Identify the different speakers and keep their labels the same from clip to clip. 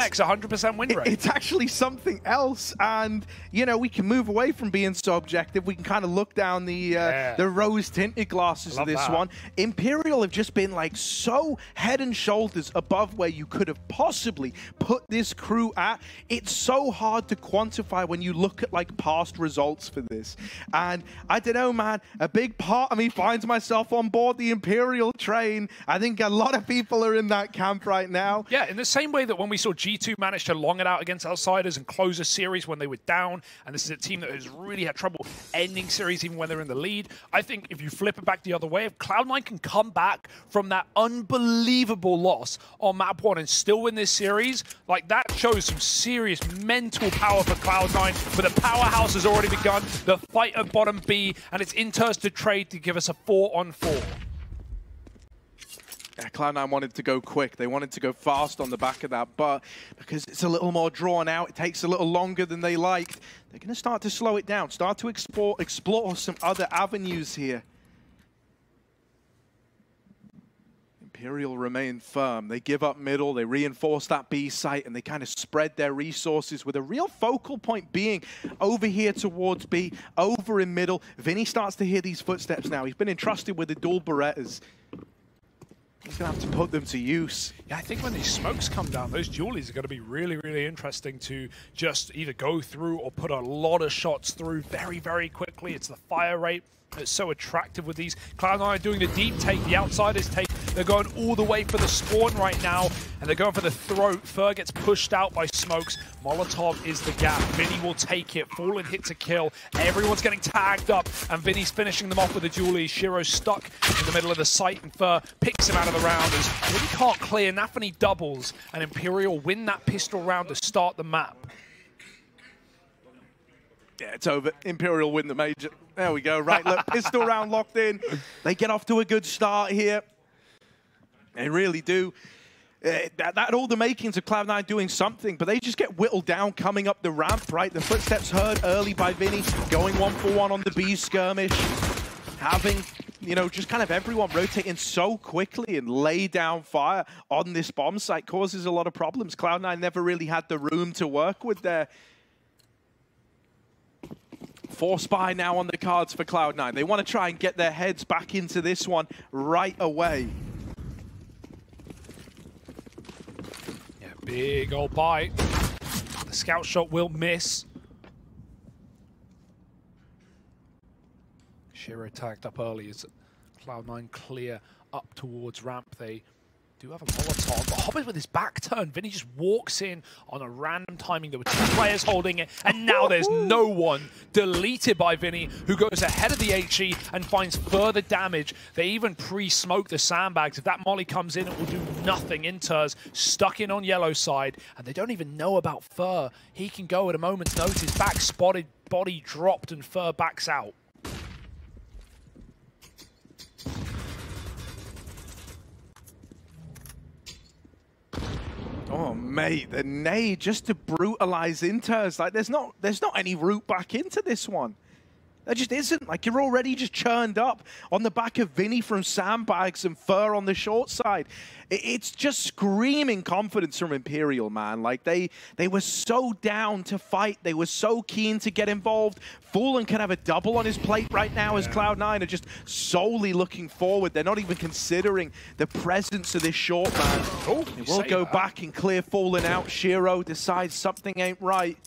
Speaker 1: X 100% win rate.
Speaker 2: It's actually something else, and you know we can move away from being so objective. We can kind of look down the uh,
Speaker 1: Yeah.
Speaker 2: the rose tinted glasses of this
Speaker 1: that.
Speaker 2: one. Imperial have just been like so head and shoulders above where you could have possibly put this crew at. It's so hard to quantify when you look at like past results for this, and I don't know, man. A big part of me finds myself on board the Imperial train. I think a lot of people are in that camp right now.
Speaker 1: Yeah, in the same way that when we saw G2 managed to long it out against outsiders and close a series when they were down, and this is a team that has really had trouble ending series even when they're in the lead. I think if you flip it back the other way, if Cloud9 can come back from that unbelievable loss on map one and still win this series, like that shows some serious mental power for Cloud9. But the powerhouse has already begun. The fight at bottom B, and it's Inters to trade to give us a four on four.
Speaker 2: Yeah, Cloud9 wanted to go quick. They wanted to go fast on the back of that, but because it's a little more drawn out, it takes a little longer than they liked. They're going to start to slow it down, start to explore, explore some other avenues here. Imperial remain firm. They give up middle, they reinforce that B site, and they kind of spread their resources with a real focal point being over here towards B, over in middle. Vinny starts to hear these footsteps now. He's been entrusted with the dual Berettas. He's going to have to put them to use.
Speaker 1: Yeah, I think when these smokes come down, those dualies are going to be really, really interesting to just either go through or put a lot of shots through very, very quickly. It's the fire rate that's so attractive with these. Cloud9 are doing the deep take, the outsiders take. They're going all the way for the spawn right now, and they're going for the throat. Fer gets pushed out by smokes. Molotov is the gap. Vinny will take it. Fallen hit to kill. Everyone's getting tagged up, and Vinny's finishing them off with a dualies. Shiro's stuck in the middle of the site, and Fer picks him out of the round as Vinny can't clear. Nafany doubles, and Imperial win that pistol round to start the map.
Speaker 2: Yeah, it's over. Imperial win the major. There we go. Right, look, pistol round locked in. They get off to a good start here. They really do. Uh, that, that all the makings of Cloud9 doing something, but they just get whittled down coming up the ramp, right? The footsteps heard early by Vinny, going one for one on the B skirmish, having, you know, just kind of everyone rotating so quickly and lay down fire on this bomb site causes a lot of problems. Cloud9 never really had the room to work with there. Four spy now on the cards for Cloud9. They want to try and get their heads back into this one right away.
Speaker 1: Big old bite. The scout shot will miss. Shiro tagged up early as Cloud9 clear up towards ramp. They do have a Molotov, but Hobbit with his back turned. Vinny just walks in on a random timing. There were two players holding it, and now there's no one. Deleted by Vinny, who goes ahead of the HE and finds further damage. They even pre-smoke the sandbags. If that molly comes in, it will do nothing. Inters stuck in on yellow side, and they don't even know about Fer. He can go at a moment's notice. Back spotted, body dropped, and Fer backs out.
Speaker 2: Oh mate, the nade just to brutalize Inters. Like there's not there's not any route back into this one. There just isn't. Like you're already just churned up on the back of Vinny from sandbags and Fer on the short side. It's just screaming confidence from Imperial, man. Like they they were so down to fight. They were so keen to get involved. Fallen can have a double on his plate right now as Cloud9 are just solely looking forward. They're not even considering the presence of this short man.
Speaker 1: Oh,
Speaker 2: will go
Speaker 1: that.
Speaker 2: back and clear Fallen out. Shiro decides something ain't right.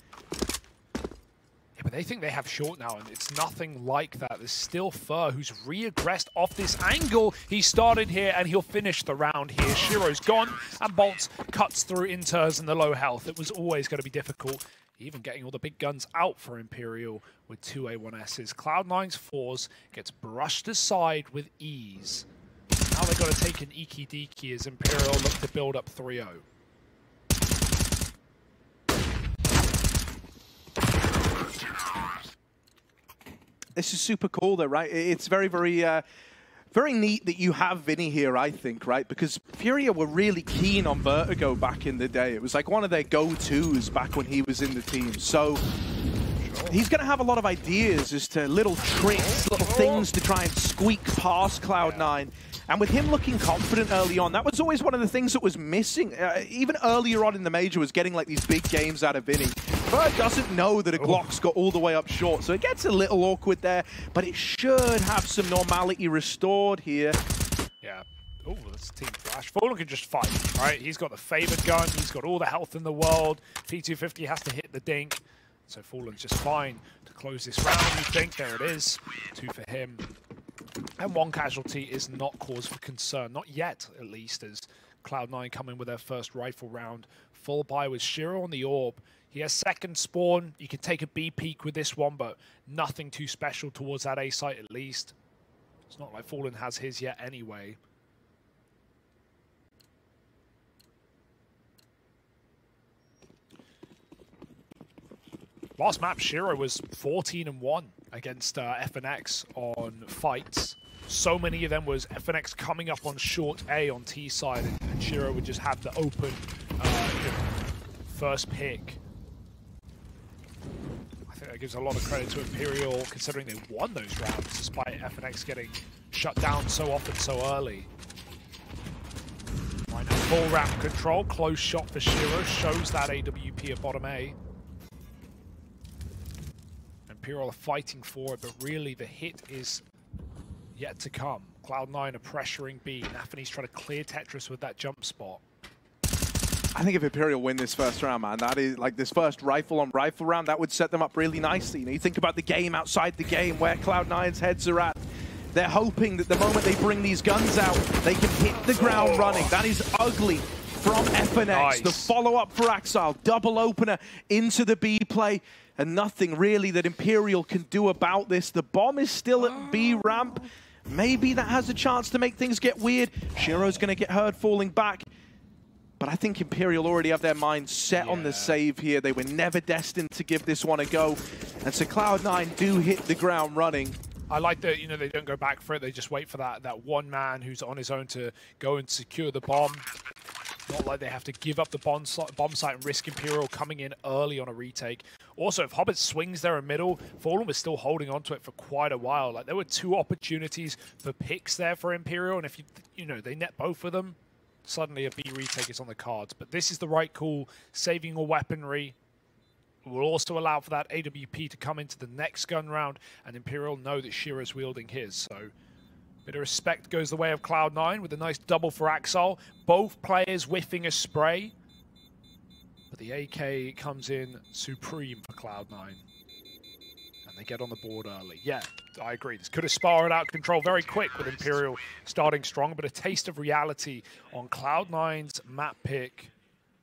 Speaker 1: Yeah, but they think they have short now, and it's nothing like that. There's still Fer, who's re-aggressed off this angle. He started here, and he'll finish the round here. Shiro's gone, and Bolts cuts through Inters and the low health. It was always going to be difficult, even getting all the big guns out for Imperial with two A1Ss. Cloud9's fours gets brushed aside with ease. Now they've got to take an Iki Diki as Imperial look to build up oh. 3-0.
Speaker 2: This is super cool, though, right? It's very, very, uh, very neat that you have Vinny here. I think, right? Because Furia were really keen on Vertigo back in the day. It was like one of their go-tos back when he was in the team. So he's going to have a lot of ideas as to little tricks, little things to try and squeak past Cloud9. And with him looking confident early on, that was always one of the things that was missing. Uh, even earlier on in the major was getting like these big games out of Vinny. Bird doesn't know that a oh. Glock's got all the way up short, so it gets a little awkward there, but it should have some normality restored here.
Speaker 1: Yeah. Oh, that's Team Flash. Fallen can just fight, right? He's got the favored gun. He's got all the health in the world. P250 has to hit the dink. So Fallen's just fine to close this round, you think. There it is. Two for him. And one casualty is not cause for concern. Not yet, at least, as Cloud9 come in with their first rifle round. Full buy with Shiro on the orb. He has second spawn. You can take a B peek with this one, but nothing too special towards that A site at least. It's not like Fallen has his yet anyway. Last map, Shiro was 14 and 1 against uh, FNX on fights. So many of them was FNX coming up on short A on T side, and, and Shiro would just have the open uh, first pick. Gives a lot of credit to Imperial, considering they won those rounds despite FNX getting shut down so often so early. Right now, full ramp control, close shot for Shiro, shows that AWP at bottom A. Imperial are fighting for it, but really the hit is yet to come. Cloud9 are pressuring B. Nafany's trying to clear Tetris with that jump spot.
Speaker 2: I think if Imperial win this first round, man, that is like this first rifle on rifle round, that would set them up really nicely. You know, you think about the game outside the game, where Cloud9's heads are at. They're hoping that the moment they bring these guns out, they can hit the ground running. That is ugly from FNX. Nice. The follow-up for Axile, double opener into the B play and nothing really that Imperial can do about this. The bomb is still at B ramp. Maybe that has a chance to make things get weird. Shiro's going to get hurt falling back. But I think Imperial already have their minds set yeah. on the save here. They were never destined to give this one a go. And so Cloud9 do hit the ground running.
Speaker 1: I like that, you know, they don't go back for it. They just wait for that, that one man who's on his own to go and secure the bomb. Not like they have to give up the bomb site, bomb site and risk Imperial coming in early on a retake. Also, if Hobbit swings there in middle, Fallen was still holding on to it for quite a while. Like there were two opportunities for picks there for Imperial, and if you you know they net both of them, suddenly a B retake is on the cards. But this is the right call, saving your weaponry. Will also allow for that AWP to come into the next gun round, and Imperial know that Shiro's wielding his. So Bit of respect goes the way of Cloud9 with a nice double for Axile. Both players whiffing a spray. But the AK comes in supreme for Cloud9. They get on the board early. Yeah, I agree. This could have spiraled out control very quick with Imperial starting strong, but a taste of reality on Cloud9's map pick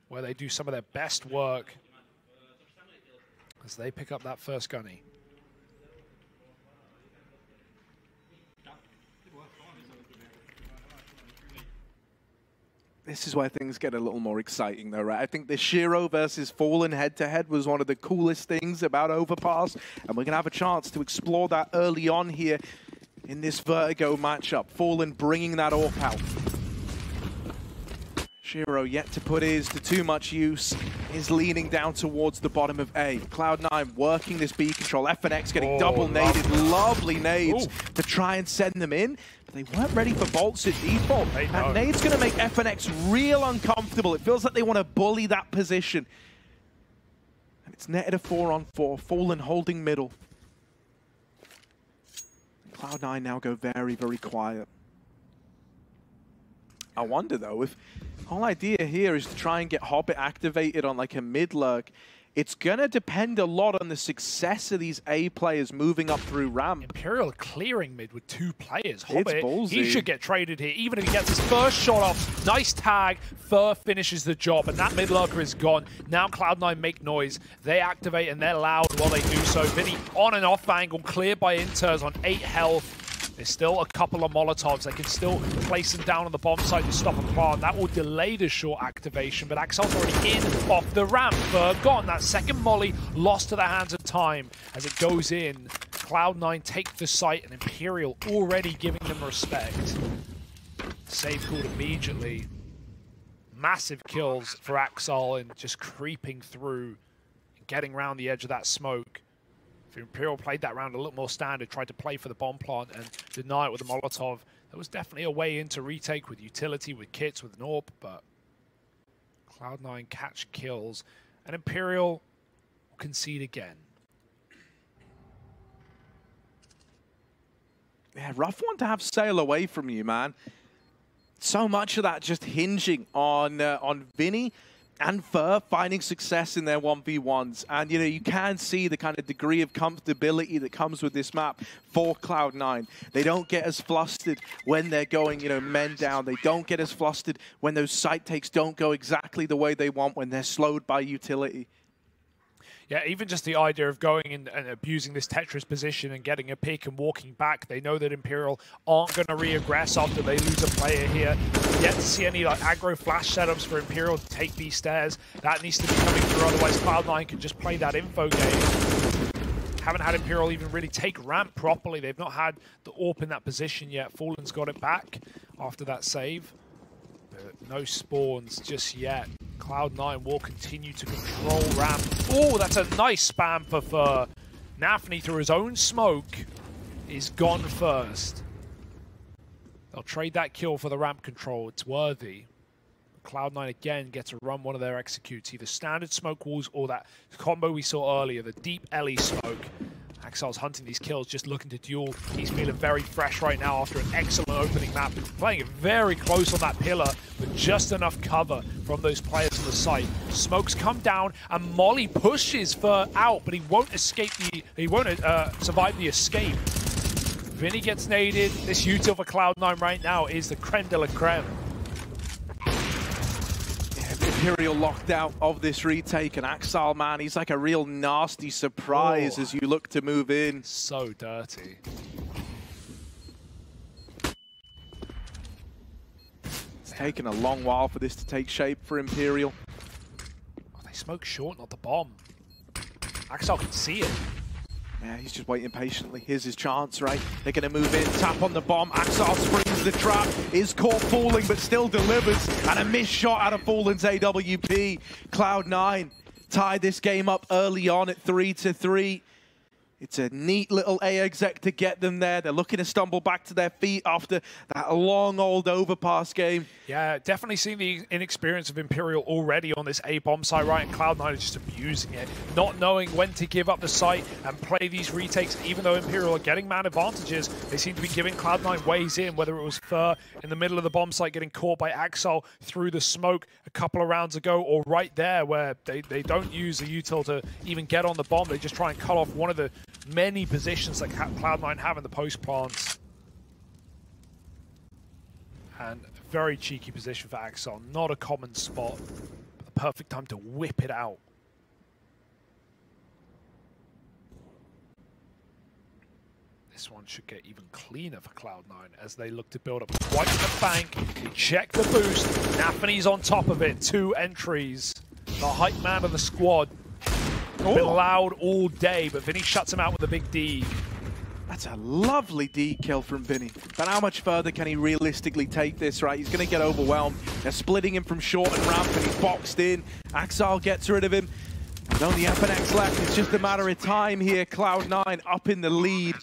Speaker 1: where they do some of their best work as they pick up that first gunny.
Speaker 2: This is where things get a little more exciting though, right? I think the Shiro versus Fallen head-to-head -head was one of the coolest things about Overpass, and we're going to have a chance to explore that early on here in this Vertigo matchup. Fallen bringing that AWP out. Shiro yet to put his to too much use, is leaning down towards the bottom of A. Cloud9 working this B control, FNX getting oh, double naded, lovely nades Ooh. to try and send them in. They weren't ready for bolts at default. And nade's going to make FNX real uncomfortable. It feels like they want to bully that position. And it's netted a four on four, Fallen holding middle. Cloud9 now go very, very quiet. I wonder though if the whole idea here is to try and get Hobbit activated on like a mid lurk. It's going to depend a lot on the success of these A players moving up through ramp.
Speaker 1: Imperial clearing mid with two players. Hobbit, he should get traded here, even if he gets his first shot off. Nice tag. Fer finishes the job, and that mid lurker is gone. Now Cloud9 make noise. They activate, and they're loud while they do so. Vinny on and off angle, cleared by Inters on 8 health. There's still a couple of Molotovs. They can still place them down on the bomb site to stop a plant. That will delay the short activation, but Axile's already in off the ramp. Berg gone. That second molly lost to the hands of time as it goes in. Cloud9 take the site and Imperial already giving them respect. Save called immediately. Massive kills for Axile and just creeping through, getting around the edge of that smoke. Imperial played that round a little more standard, tried to play for the bomb plant and deny it with the Molotov, there was definitely a way in to retake with utility, with kits, with AWP, but Cloud9 catch kills, and Imperial concede again.
Speaker 2: Yeah, rough one to have sail away from you, man. So much of that just hinging on uh, on Vinny and Fer finding success in their 1v1s. And, you know, you can see the kind of degree of comfortability that comes with this map for Cloud9. They don't get as flustered when they're going, you know, men down. They don't get as flustered when those site takes don't go exactly the way they want when they're slowed by utility
Speaker 1: yeah, even just the idea of going and, and, abusing this Tetris position and getting a pick and walking back, they know that Imperial aren't going to re-aggress after they lose a player here. Yet to see any like aggro flash setups for Imperial to take these stairs. That needs to be coming through, otherwise Cloud9 can just play that info game. Haven't had Imperial even really take ramp properly. They've not had the AWP in that position yet. Fallen's got it back after that save. No spawns just yet. Cloud9 will continue to control ramp. Oh, that's a nice spam for Fer. Nafany through his own smoke is gone first. They'll trade that kill for the ramp control. It's worthy. Cloud9 again gets to run one of their executes, either standard smoke walls or that combo we saw earlier, the deep Ellie smoke. Axile's hunting these kills, just looking to duel. He's feeling very fresh right now after an excellent opening map. Playing very close on that pillar, with just enough cover from those players on the site. Smokes come down, and Molly pushes for out, but he won't escape the. He won't uh, survive the escape. Vinny gets naded. This util for Cloud9 right now is the creme de la creme.
Speaker 2: Imperial locked out of this retake, and Axile, man, he's like a real nasty surprise oh. as you look to move in.
Speaker 1: So dirty.
Speaker 2: It's taken a long while for this to take shape for Imperial.
Speaker 1: Oh, they smoke short, not the bomb. Axile can see it.
Speaker 2: Yeah, he's just waiting patiently. Here's his chance, right? They're going to move in, tap on the bomb. Axile springs the trap, is caught falling, but still delivers. And a missed shot out of Fallen's AWP. Cloud9 tied this game up early on at 3 to 3. It's a neat little A exec to get them there. They're looking to stumble back to their feet after that long old overpass game.
Speaker 1: Yeah, definitely seeing the inexperience of Imperial already on this A bomb site, right? And Cloud9 is just abusing it, not knowing when to give up the site and play these retakes. Even though Imperial are getting man advantages, they seem to be giving Cloud9 ways in, whether it was Fer in the middle of the bomb site getting caught by Axile through the smoke a couple of rounds ago, or right there where they, they don't use the util to even get on the bomb. They just try and cut off one of the many positions that Cloud9 have in the post plants. And very cheeky position for Axile. Not a common spot, but the perfect time to whip it out. This one should get even cleaner for Cloud9 as they look to build up quite the bank. They check the boost. Nafany's on top of it. Two entries. The hype man of the squad Oh. Been loud all day, but Vinny shuts him out with a big D.
Speaker 2: That's a lovely D kill from Vinny. But how much further can he realistically take this, right? He's going to get overwhelmed. They're splitting him from short and ramp, and he's boxed in. Axile gets rid of him. With only FNX left, it's just a matter of time here. Cloud9 up in the lead.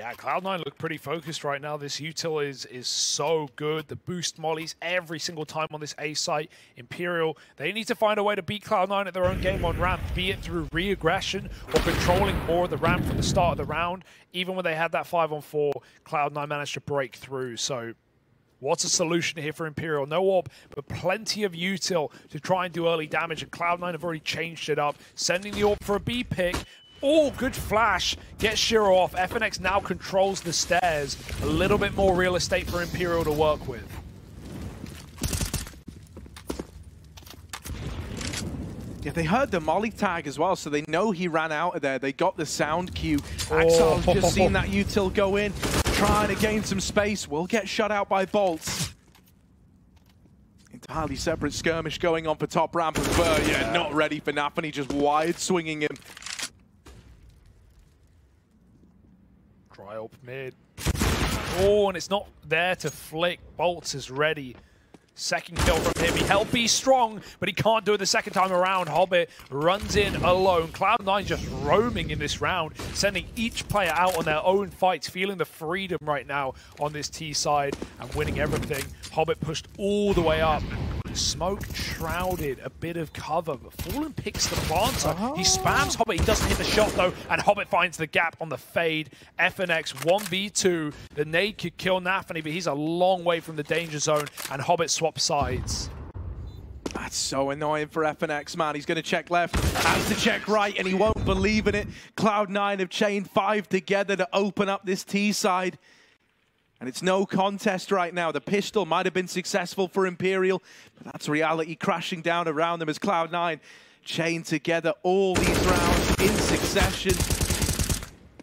Speaker 1: Yeah, Cloud9 look pretty focused right now. This util is, is so good. The boost mollies every single time on this A site. Imperial, they need to find a way to beat Cloud9 at their own game on ramp, be it through re-aggression or controlling more of the ramp from the start of the round. Even when they had that 5 on 4, Cloud9 managed to break through. So What's a solution here for Imperial? No AWP, but plenty of util to try and do early damage, and Cloud9 have already changed it up, sending the AWP for a B pick, Oh, good flash. Gets Shiro off. FNX now controls the stairs. A little bit more real estate for Imperial to work with.
Speaker 2: Yeah, they heard the Molly tag as well, so they know he ran out of there. They got the sound cue. Oh. Axile's just seen that util go in, trying to gain some space. Will get shut out by bolts. Entirely separate skirmish going on for top ramp as well. Yeah, not ready for Nafany, just wide swinging him.
Speaker 1: Up mid. Oh, and it's not there to flick. Bolts is ready. Second kill from him. He held B strong, but he can't do it the second time around. Hobbit runs in alone. Cloud9 just roaming in this round, sending each player out on their own fights, feeling the freedom right now on this T side and winning everything. Hobbit pushed all the way up. Smoke shrouded a bit of cover, but Fallen picks the planter. Oh. He spams Hobbit, he doesn't hit the shot though, and Hobbit finds the gap on the fade. FNX 1v2. The nade could kill Nafany, but he's a long way from the danger zone, and Hobbit swaps sides.
Speaker 2: That's so annoying for FNX, man. He's going to check left, has to check right, and he won't believe in it. Cloud9 have chained five together to open up this T side. And it's no contest right now. The pistol might have been successful for Imperial, but that's reality crashing down around them as Cloud9 chain together all these rounds in succession.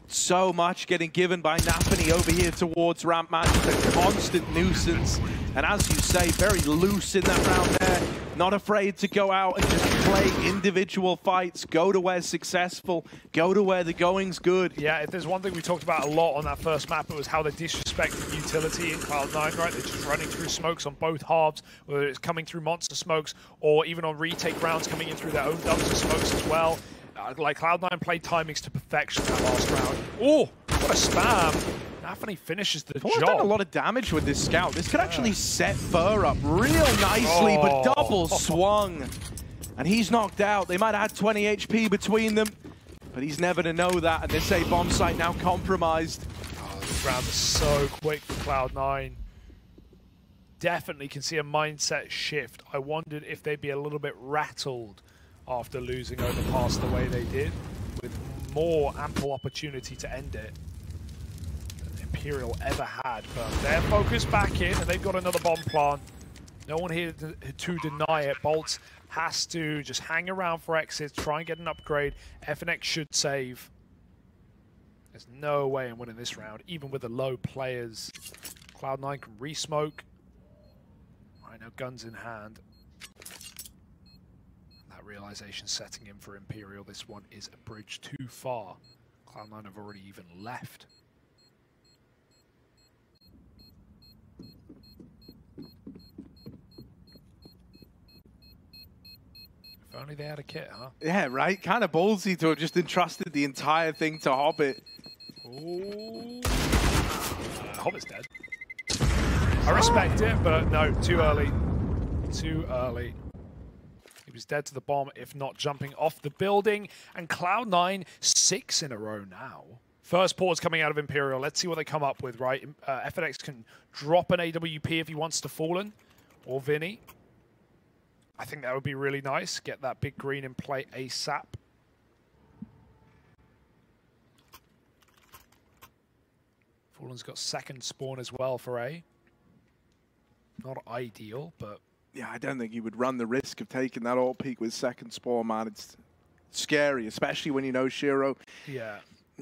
Speaker 2: So much getting given by Nafany over here towards Rampman. Just a constant nuisance. And as you say, very loose in that round there. Not afraid to go out and just play individual fights, go to where successful, go to where the going's good.
Speaker 1: Yeah, if there's one thing we talked about a lot on that first map, it was how they disrespected utility in Cloud9, right? They're just running through smokes on both halves, whether it's coming through monster smokes or even on retake rounds coming in through their own dumpster smokes as well. Uh, like Cloud9 played timings to perfection that last round. Oh, what a spam. Nafany finishes the
Speaker 2: Paul's
Speaker 1: job.
Speaker 2: done a lot of damage with this scout. This could actually set Fur up real nicely, oh. but double swung. And he's knocked out. They might add 20 HP between them, but he's never to know that. And this A bomb site now compromised.
Speaker 1: Oh, this round is so quick for Cloud9. Definitely can see a mindset shift. I wondered if they'd be a little bit rattled after losing Overpass the way they did, with more ample opportunity to end it. Imperial ever had. But they're focused back in, and they've got another bomb plant. No one here to, deny it. Bolts has to just hang around for exits, try and get an upgrade. FNX should save. There's no way in winning this round, even with the low players. Cloud9 can re-smoke. Right now, guns in hand. That realization setting in for Imperial. This one is a bridge too far. Cloud9 have already even left. Only they had a kit, huh?
Speaker 2: Yeah, right? Kind of ballsy to have just entrusted the entire thing to Hobbit.
Speaker 1: Ooh. Uh, Hobbit's dead. I respect it, but no, too early. Too early. He was dead to the bomb, if not jumping off the building. And Cloud9, six in a row now. First pause coming out of Imperial. Let's see what they come up with, right? Uh, FNX can drop an AWP if he wants to Fallen, or Vinny. I think that would be really nice. Get that big green in play ASAP. Fallen's got second spawn as well for A. Not ideal, but...
Speaker 2: Yeah, I don't think you would run the risk of taking that alt peak with second spawn, man. It's scary, especially when you know Shiro.
Speaker 1: Yeah.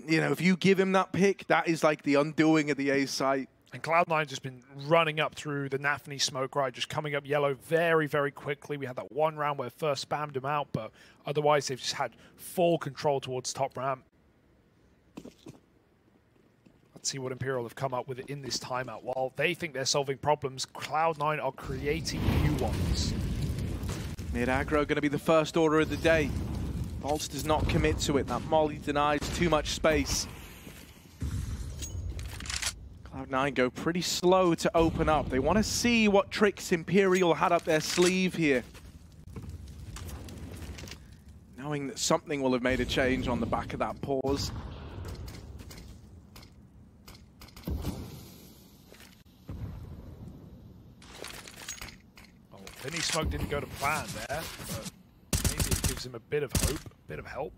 Speaker 2: You know, if you give him that pick, that is like the undoing of the A site.
Speaker 1: And Cloud9 just been running up through the Nafany smoke, right? Just coming up yellow very, very quickly. We had that one round where first spammed him out, but otherwise they've just had full control towards top ramp. Let's see what Imperial have come up with in this timeout. While they think they're solving problems, Cloud9 are creating new ones.
Speaker 2: Mid aggro going to be the first order of the day. Bolts does not commit to it. That Molly denies too much space. Cloud9 go pretty slow to open up. They want to see what tricks Imperial had up their sleeve here. Knowing that something will have made a change on the back of that pause.
Speaker 1: Oh, Vinny Smoke didn't go to plan there, but maybe it gives him a bit of hope, a bit of help.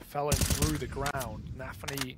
Speaker 1: Fell in through the ground. Nafany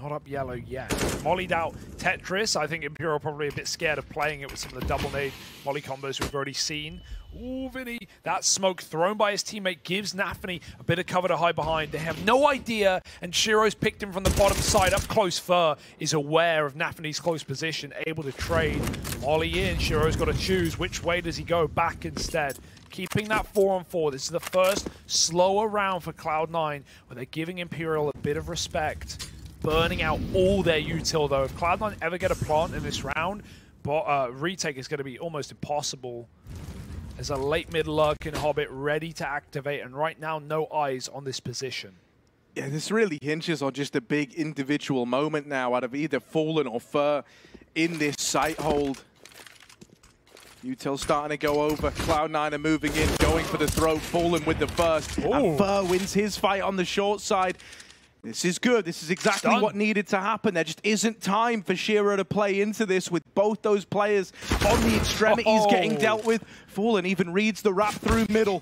Speaker 1: not up yellow yet. Mollied out Tetris. I think Imperial probably a bit scared of playing it with some of the double nade molly combos we've already seen. Ooh, Vinny. That smoke thrown by his teammate gives Nafany a bit of cover to hide behind. They have no idea, and Shiro's picked him from the bottom side. Up close, Fer is aware of Nafany's close position, able to trade. Molly in. Shiro's got to choose which way does he go. Back instead keeping that 4 on 4. This is the first slower round for Cloud9 where they're giving Imperial a bit of respect burning out all their util though. If Cloud9 ever get a plant in this round, bo- uh, retake is going to be almost impossible. There's a late mid lurk in Hobbit ready to activate, and right now, no eyes on this position.
Speaker 2: Yeah, this really hinges on just a big individual moment now out of either Fallen or Fer in this sight hold. Util starting to go over. Cloud9 are moving in, going for the throat. Fallen with the first.
Speaker 1: Ooh.
Speaker 2: And Fer wins his fight on the short side. This is good. This is exactly
Speaker 1: Done.
Speaker 2: what needed to happen. There just isn't time for Shiro to play into this with both those players on the extremities
Speaker 1: Oh.
Speaker 2: getting dealt with. Fallen even reads the wrap through middle.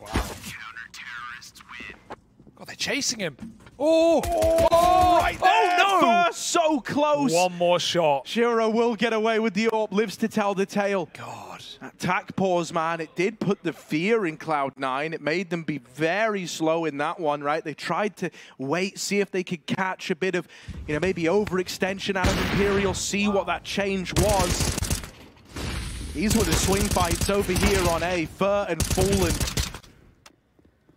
Speaker 1: God, they're chasing him. Oh,
Speaker 2: Oh, right.
Speaker 1: Oh, no.
Speaker 2: Fer so close.
Speaker 1: One more shot.
Speaker 2: Shiro will get away with the AWP, lives to tell the tale.
Speaker 1: God.
Speaker 2: That tack pause, man, it did put the fear in Cloud9. It made them be very slow in that one, right? They tried to wait, see if they could catch a bit of, you know, maybe overextension out of Imperial, see what that change was. These were the swing fights over here on A. Fer and Fallen.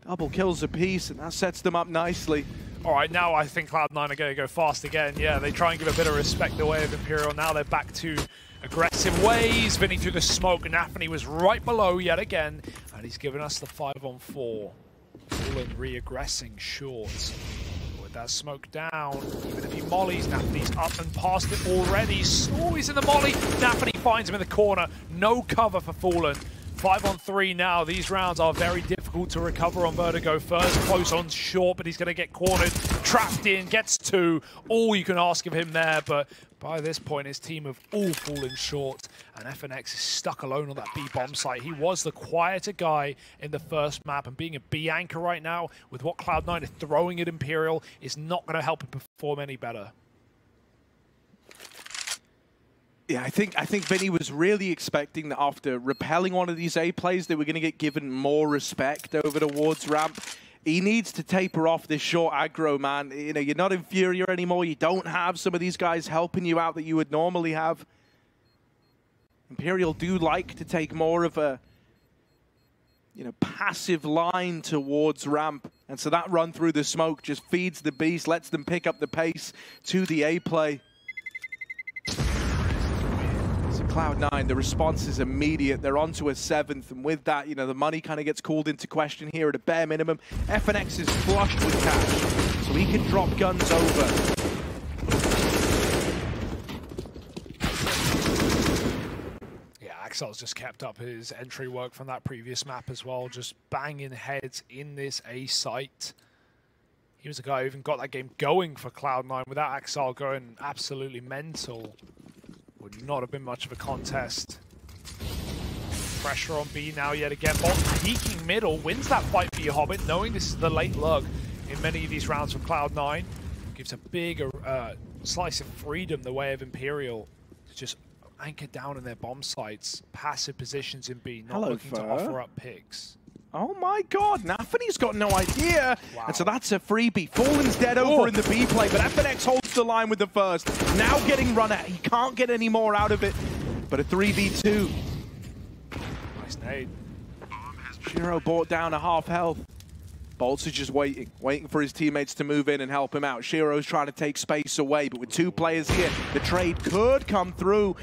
Speaker 2: Double kills apiece, and that sets them up nicely.
Speaker 1: All right, now I think Cloud9 are going to go fast again. Yeah, they try and give a bit of respect the way of Imperial. Now they're back to aggressive ways. Vinny through the smoke. Nafany was right below yet again. And he's given us the 5 on 4. Fallen re-aggressing short. With that smoke down. Even if he mollies, Nafany's up and past it already. Oh, he's in the molly. Nafany finds him in the corner. No cover for Fallen. Five on three now. These rounds are very difficult to recover on Vertigo. First, close on short, but he's going to get cornered. Trapped in, gets two. All you can ask of him there, but by this point, his team have all fallen short, and FNX is stuck alone on that B bomb site. He was the quieter guy in the first map, and being a B anchor right now, with what Cloud9 is throwing at Imperial, is not going to help him perform any better.
Speaker 2: Yeah, I think I think Vinny was really expecting that after repelling one of these A plays, they were going to get given more respect over towards ramp. He needs to taper off this short aggro, man. You know, you're not inferior anymore. You don't have some of these guys helping you out that you would normally have. Imperial do like to take more of a, you know, passive line towards ramp. And so that run through the smoke just feeds the beast, lets them pick up the pace to the A play. Cloud9, the response is immediate. They're on to a seventh, and with that, you know, the money kind of gets called into question here at a bare minimum. FNX is flushed with cash, so he can drop guns over.
Speaker 1: Yeah, Axile's just kept up his entry work from that previous map as well, just banging heads in this A site. He was the guy who even got that game going for Cloud9 without Axile going absolutely mental. Would not have been much of a contest. Pressure on B now yet again. Bot peeking middle, wins that fight for your Hobbit, knowing this is the late lug in many of these rounds from Cloud9. Gives a big uh, slice of freedom the way of Imperial to just anchor down in their bomb sites, passive positions in B, not
Speaker 2: Hello,
Speaker 1: looking to offer up picks.
Speaker 2: Oh my god, Nafany's got no idea.
Speaker 1: Wow.
Speaker 2: And so that's a freebie. Fallen's dead over
Speaker 1: Oh.
Speaker 2: in the B play, but FNX holds the line with the first. Now getting run at. He can't get any more out of it. But a 3v2.
Speaker 1: Nice nade.
Speaker 2: Shiro brought down a half health. Bolts is just waiting, waiting for his teammates to move in and help him out. Shiro's trying to take space away, but with two players here, the trade could come through.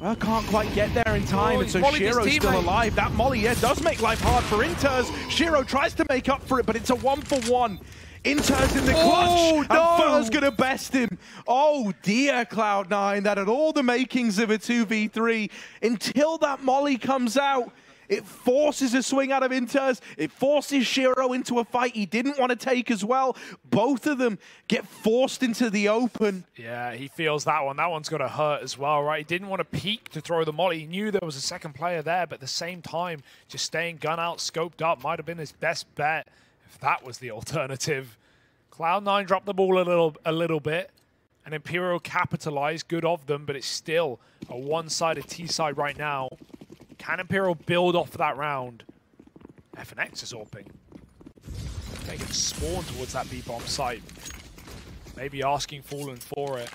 Speaker 2: Fer can't quite get there in time,
Speaker 1: Oh,
Speaker 2: and so Shiro's still alive. That molly, yeah, does make life hard for Inters. Shiro tries to make up for it, but it's a one for one. Inters in the clutch,
Speaker 1: Oh,
Speaker 2: and
Speaker 1: no.
Speaker 2: Fer's gonna best him. Oh dear, Cloud9, that had all the makings of a 2v3 until that molly comes out. It forces a swing out of Inters. It forces Shiro into a fight he didn't want to take as well. Both of them get forced into the open.
Speaker 1: Yeah, he feels that one. That one's going to hurt as well, right? He didn't want to peek to throw the molly. He knew there was a second player there, but at the same time, just staying gun out, scoped up, might have been his best bet if that was the alternative. Cloud9 dropped the ball a little, a little bit, and Imperial capitalized. Good of them, but it's still a one-sided T-side right now. Can Imperial build off that round? FNX is AWPing. They can spawn towards that B-bomb site. Maybe asking Fallen for it.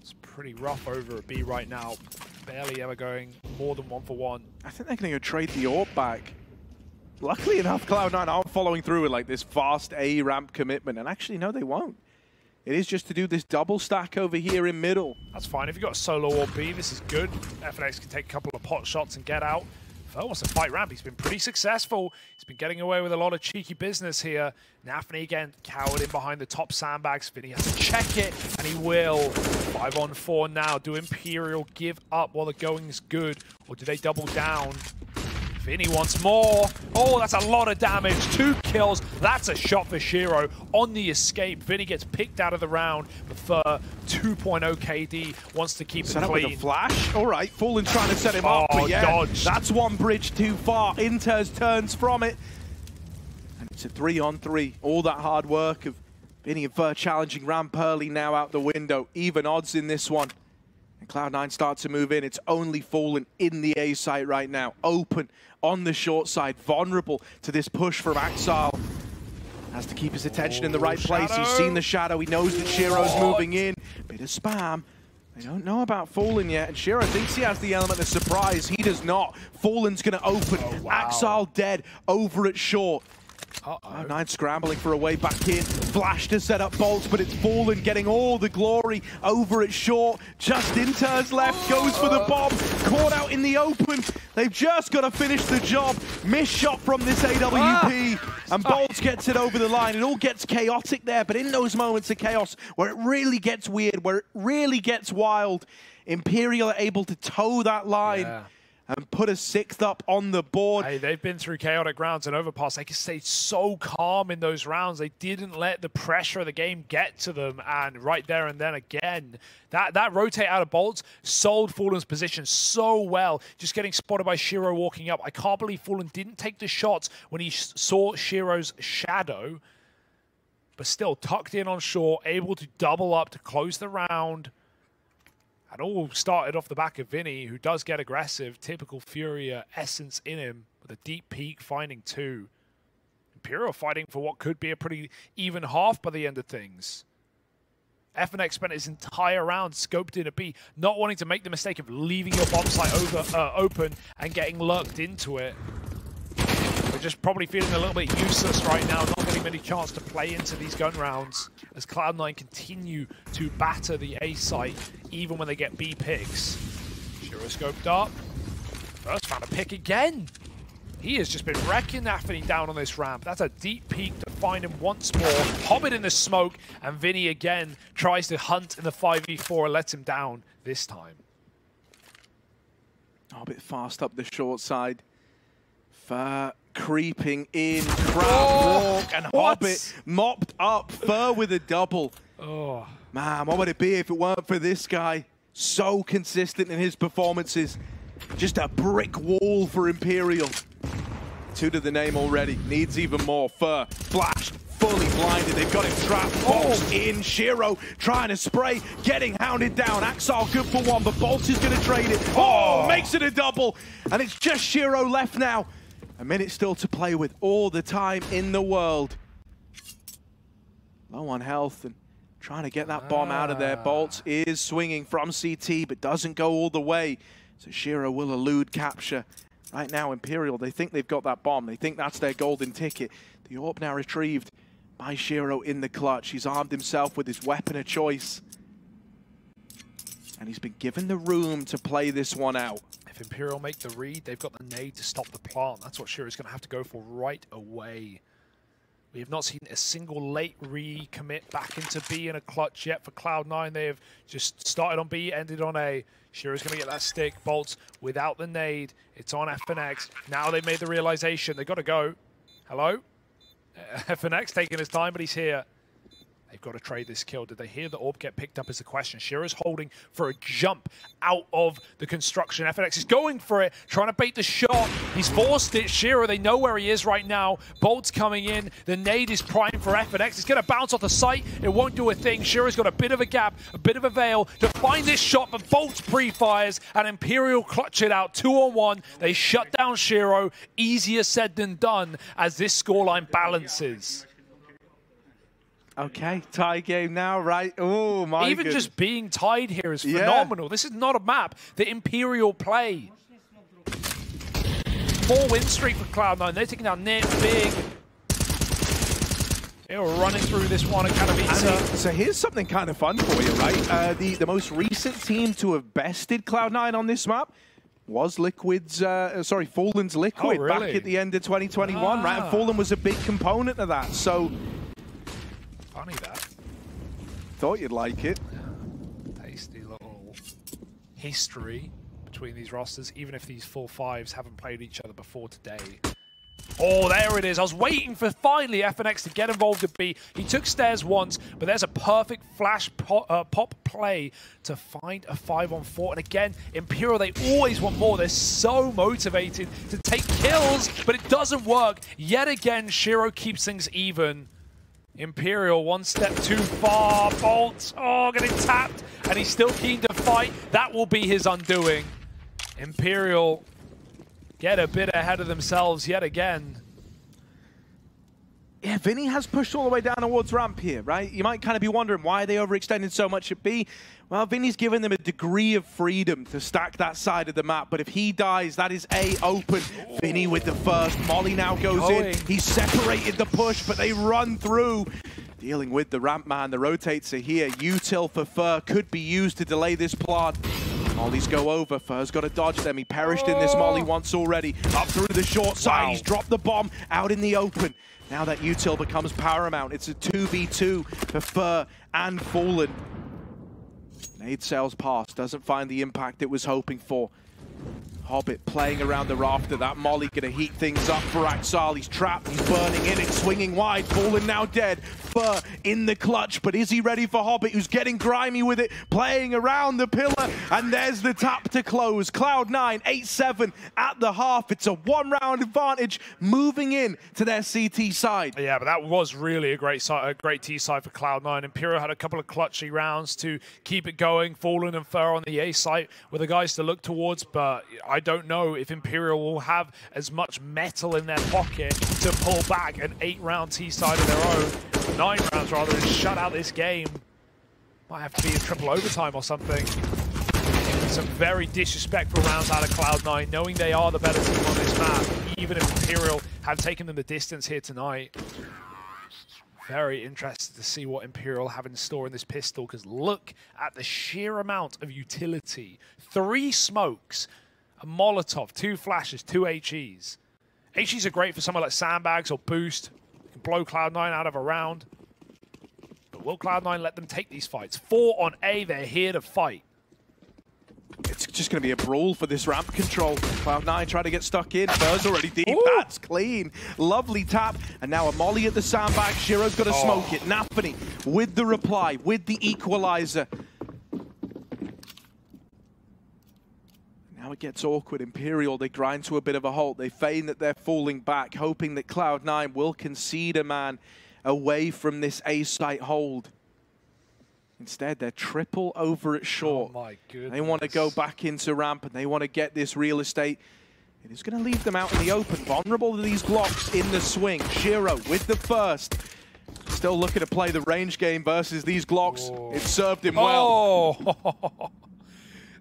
Speaker 1: It's pretty rough over at B right now. Barely ever going more than one for one.
Speaker 2: I think they're going to go trade the AWP back. Luckily enough, Cloud9 aren't following through with like this fast A ramp commitment. And actually, no, they won't. It is just to do this double stack over here in middle.
Speaker 1: That's fine. If you've got a solo or B, this is good. FNX can take a couple of pot shots and get out. Fer wants to fight ramp. He's been pretty successful. He's been getting away with a lot of cheeky business here. Nafany again, cowered in behind the top sandbags. Vinny has to check it, and he will. Five on four now. Do Imperial give up while the going is good, or do they double down? Vinny wants more. Oh, that's a lot of damage. Two kills. That's a shot for Shiro on the escape. Vinny gets picked out of the round, but for 2.0 KD wants to keep
Speaker 2: set
Speaker 1: it
Speaker 2: up
Speaker 1: clean.
Speaker 2: with a flash. All right, Fallen trying to set him up,
Speaker 1: Oh,
Speaker 2: but yeah,
Speaker 1: dodged.
Speaker 2: that's one bridge too far. Inters turns from it, and it's a three on three. All that hard work of Vinny and Fer challenging Ramp early now out the window. Even odds in this one. And Cloud9 starts to move in. It's only Fallen in the A site right now. Open on the short side, vulnerable to this push from Axile. Has to keep his attention in the
Speaker 1: Oh,
Speaker 2: right place. He's seen the shadow. He knows that Shiro's
Speaker 1: Oh.
Speaker 2: moving in. Bit of spam. They don't know about Fallen yet, and Shiro thinks he has the element of surprise. He does not. Fallen's going to open.
Speaker 1: Oh, wow.
Speaker 2: Axile dead over at short.
Speaker 1: Uh-oh.
Speaker 2: Ah, Nine scrambling for a way back in. Flash to set up bolts, but it's Fallen getting all the glory over at short. Just Inter's left, goes for the oh. bomb. Caught out in the open. They've just got to finish the job. Missed shot from this AWP. Ah. And Bolts gets it over the line. It all gets chaotic there, but in those moments of chaos where it really gets weird, where it really gets wild, Imperial are able to toe that line
Speaker 1: Yeah.
Speaker 2: And put a sixth up on the board.
Speaker 1: Hey, they've been through chaotic rounds and overpass. They stayed so calm in those rounds. They didn't let the pressure of the game get to them. And right there and then again, that, that rotate out of bolts sold Fallen's position so well. Just getting spotted by Shiro walking up. I can't believe Fallen didn't take the shots when he saw Shiro's shadow. But still tucked in on shore, able to double up to close the round. And all started off the back of Vinny, who does get aggressive. Typical Furia essence in him with a deep peak, finding two. Imperial fighting for what could be a pretty even half by the end of things. FNX spent his entire round scoped in a B, not wanting to make the mistake of leaving your bomb site over, uh, open and getting lurked into it. Just probably feeling a little bit useless right now, not getting many chance to play into these gun rounds as Cloud9 continue to batter the A site even when they get B picks. Shiro scoped up. First found a pick again. He has just been wrecking Nafany down on this ramp. That's a deep peek to find him once more. Hobbit in the smoke, and Vinny again tries to hunt in the 5v4 and lets him down this time.
Speaker 2: Oh, a bit fast up the short side. Fer creeping in, crab
Speaker 1: Oh,
Speaker 2: walk, and
Speaker 1: what?
Speaker 2: Hobbit mopped up. Fer with a double.
Speaker 1: Oh,
Speaker 2: Man, what would it be if it weren't for this guy? So consistent in his performances. Just a brick wall for Imperial. Two to the name already. Needs even more. Fer flashed, fully blinded. They've got him trapped. Oh. Bolts in. Shiro trying to spray, getting hounded down. Axile good for one, but Bolts is going to trade it. Oh, oh, makes it a double. And it's just Shiro left now. A minute still to play with. All the time in the world. Low on health and trying to get that bomb out of there.
Speaker 1: Ah.
Speaker 2: Bolts is swinging from CT, but doesn't go all the way. So Shiro will elude capture. Right now, Imperial, they think they've got that bomb. They think that's their golden ticket. The orb now retrieved by Shiro in the clutch. He's armed himself with his weapon of choice. And he's been given the room to play this one out.
Speaker 1: if Imperial make the read, they've got the nade to stop the plant. That's what Shiro's going to have to go for right away. We have not seen a single late recommit back into B in a clutch yet for Cloud9. They have just started on B, ended on A. Shiro's going to get that stick. Bolts without the nade. It's on FNX. Now they've made the realization. They've got to go. Hello? Uh, FNX taking his time, but he's here. They've got to trade this kill. Did they hear the orb get picked up is the question. Shiro's holding for a jump out of the construction. FNX is going for it, trying to bait the shot. He's forced it. Shiro, they know where he is right now. Bolt's coming in. The nade is primed for FNX. It's going to bounce off the site. It won't do a thing. Shiro's got a bit of a gap, a bit of a veil to find this shot, but Bolt's pre-fires and Imperial clutch it out. Two on one. They shut down Shiro. Easier said than done as this scoreline balances.
Speaker 2: Okay, tie game now, right? Oh, my
Speaker 1: Even
Speaker 2: goodness.
Speaker 1: just being tied here is
Speaker 2: Yeah.
Speaker 1: phenomenal. This is not a map that Imperial play. Four win streak for Cloud9. They're taking down Nip, Big. Yeah, we're running through this one at Katowice.
Speaker 2: So here's something kind of fun for you, right? Uh, the, the most recent team to have bested Cloud9 on this map was Liquid's, uh, sorry, Fallen's Liquid
Speaker 1: Oh, really?
Speaker 2: back at the end of 2021, right? And
Speaker 1: Ah.
Speaker 2: Fallen was a big component of that, so
Speaker 1: Funny that.
Speaker 2: thought you'd like it.
Speaker 1: Tasty little history between these rosters, even if these four fives haven't played each other before today. Oh, there it is. I was waiting for finally FNX to get involved at B. He took stairs once, but there's a perfect flash pop, uh, pop play to find a five on four. And again, Imperial, they always want more. They're so motivated to take kills, but it doesn't work. Yet again, Shiro keeps things even. Imperial one step too far. Bolt, oh, getting tapped, and he's still keen to fight. That will be his undoing. Imperial get a bit ahead of themselves yet again.
Speaker 2: Yeah, Vinny has pushed all the way down towards ramp here, right? You might kind of be wondering why they overextended so much at B. Well, Vinny's given them a degree of freedom to stack that side of the map, but if he dies, that is A open. Vinny with the first. Molly now goes
Speaker 1: Going.
Speaker 2: in. He's separated the push, but they run through. Dealing with the ramp man, the rotates are here. Util for Fer could be used to delay this plant. Mollies go over. Fer's got to dodge them. He perished in this Molly oh. once already. Up through the short side.
Speaker 1: Wow.
Speaker 2: He's dropped the bomb out in the open. Now that util becomes paramount, it's a 2v2 for Fer and Fallen. Nade sails past, doesn't find the impact it was hoping for. Hobbit playing around the rafter. That Molly gonna heat things up for Axile. He's trapped, he's burning in, it's swinging wide. Fallen now dead. Fer in the clutch, but is he ready for Hobbit, who's getting grimy with it, playing around the pillar, and there's the tap to close. Cloud9, 8-7 at the half. It's a one-round advantage, moving in to their CT side.
Speaker 1: Yeah, but that was really a great si- a great T side for Cloud9. Imperial had a couple of clutchy rounds to keep it going. Fallen and Fer on the A site were the guys to look towards, but I don't know if Imperial will have as much metal in their pocket to pull back an eight-round T side of their own, nine rounds rather, and shut out this game. Might have to be a triple overtime or something. Some very disrespectful rounds out of Cloud9, knowing they are the better team on this map, even if Imperial have taken them the distance here tonight. Very interested to see what Imperial have in store in this pistol, because look at the sheer amount of utility. Three smokes, a Molotov, two flashes, two HEs. HEs are great for someone like Sandbags or Boost. You can blow Cloud9 out of a round. But will Cloud9 let them take these fights? Four on A, they're here to fight.
Speaker 2: It's just going to be a brawl for this ramp control. Cloud9 trying to get stuck in. Fer's already deep.
Speaker 1: Ooh.
Speaker 2: That's clean. Lovely tap. And now a molly at the sandbag. Shiro's got to
Speaker 1: Oh.
Speaker 2: smoke it. Nafany with the reply, with the equalizer. Now it gets awkward. Imperial, they grind to a bit of a halt. They feign that they're falling back, hoping that Cloud9 will concede a man away from this A-site hold. Instead, they're triple over at short.
Speaker 1: Oh my goodness.
Speaker 2: They want to go back into ramp and they want to get this real estate. It is going to leave them out in the open, vulnerable to these blocks in the swing. Shiro with the first. Still looking to play the range game versus these Glocks.
Speaker 1: Oh.
Speaker 2: It served him well.
Speaker 1: Oh!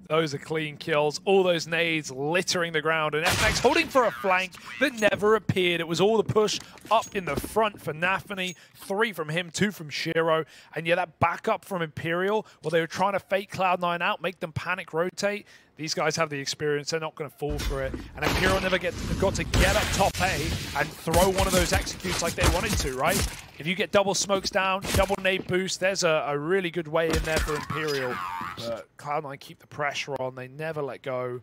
Speaker 1: Those are clean kills. All those nades littering the ground. And FNX holding for a flank that never appeared. It was all the push up in the front for Nafany. Three from him, two from Shiro. And yeah, that backup from Imperial, well, they were trying to fake Cloud9 out, make them panic rotate. These guys have the experience. They're not going to fall for it. And Imperial never get, got to get up top A and throw one of those executes like they wanted to, right? If you get double smokes down, double nade boost, there's a, a really good way in there for Imperial. But Cloud9 keep the pressure on. They never let go.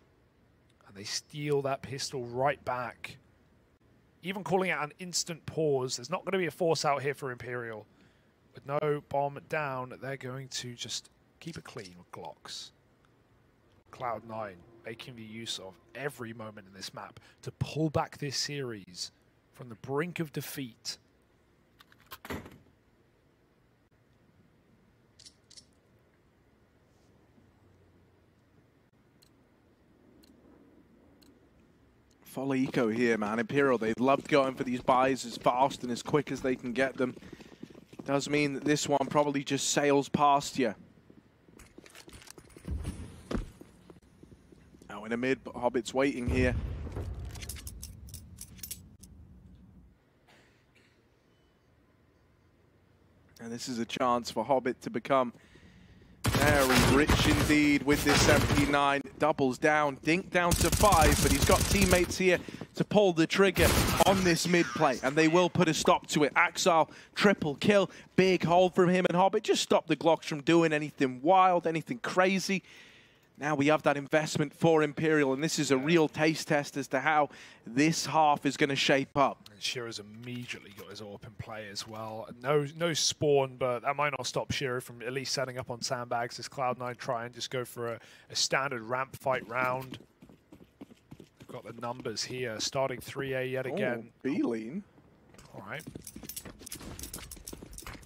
Speaker 1: And they steal that pistol right back. Even calling out an instant pause. There's not going to be a force out here for Imperial. With no bomb down, they're going to just keep it clean with Glocks. Cloud9 making the use of every moment in this map to pull back this series from the brink of defeat.
Speaker 2: Follow Eco here, man. Imperial, they love going for these buys as fast and as quick as they can get them. Does mean that this one probably just sails past you. In the mid, but Hobbit's waiting here. And this is a chance for Hobbit to become very rich indeed with this 79. Doubles down, Dink down to five, but he's got teammates here to pull the trigger on this mid play, and they will put a stop to it. Axile, triple kill, big hold from him and Hobbit. Just stop the Glocks from doing anything wild, anything crazy. Now we have that investment for Imperial, and this is a real taste test as to how this half is going to shape up.
Speaker 1: And Shiro's immediately got his AWP in play as well. No no spawn, but that might not stop Shiro from at least setting up on sandbags as Cloud9 try and just go for a, a standard ramp fight round. We've got the numbers here, starting 3A yet again.
Speaker 2: Oh, B-lean.
Speaker 1: All right.